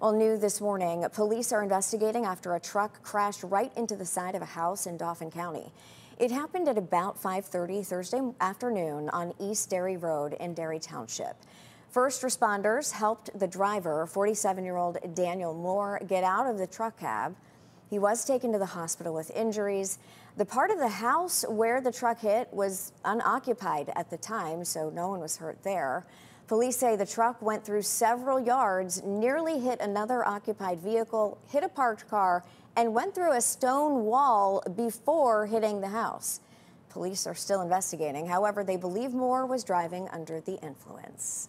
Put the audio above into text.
Well, new this morning, police are investigating after a truck crashed right into the side of a house in Dauphin County. It happened at about 5:30 Thursday afternoon on East Derry Road in Derry Township. First responders helped the driver, 47-year-old Daniel Moore, get out of the truck cab. He was taken to the hospital with injuries. The part of the house where the truck hit was unoccupied at the time, so no one was hurt there. Police say the truck went through several yards, nearly hit another occupied vehicle, hit a parked car, and went through a stone wall before hitting the house. Police are still investigating. However, they believe Moore was driving under the influence.